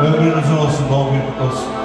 Ömrünüz olsun, doğum günü kutlu olsun.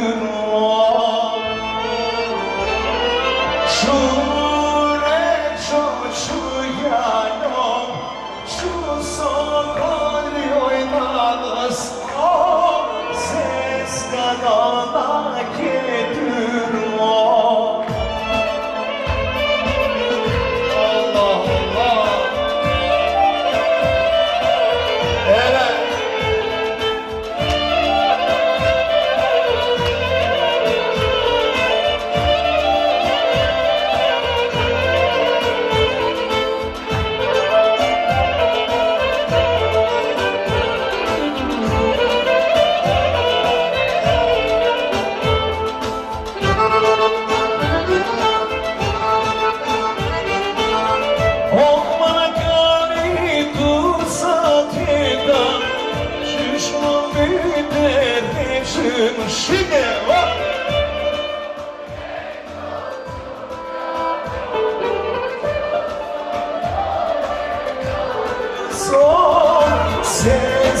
Szydeł! Są ze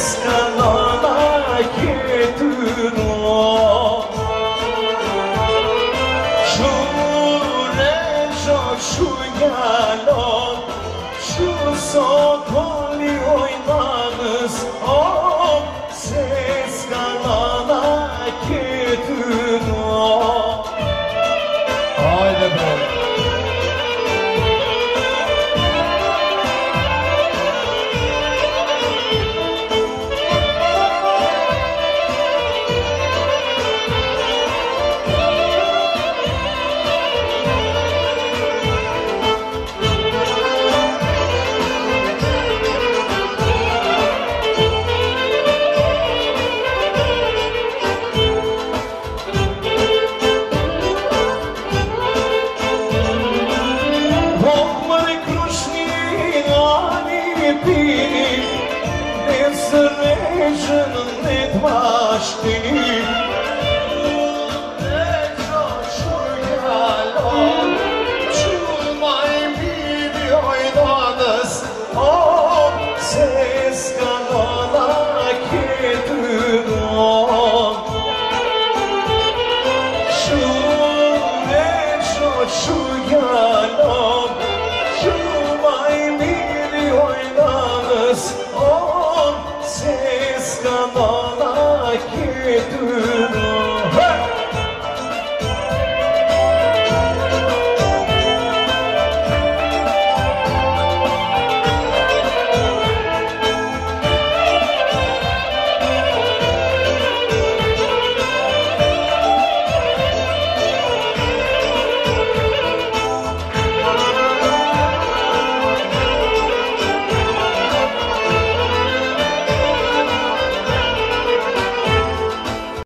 yüzünün gitmiş dinim I can't do